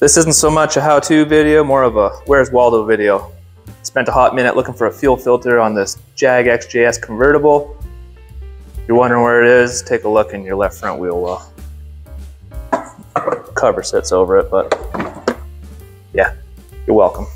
This isn't so much a how-to video, more of a where's Waldo video. Spent a hot minute looking for a fuel filter on this Jag XJS convertible. If you're wondering where it is, take a look in your left front wheel well. Cover sits over it, but yeah, you're welcome.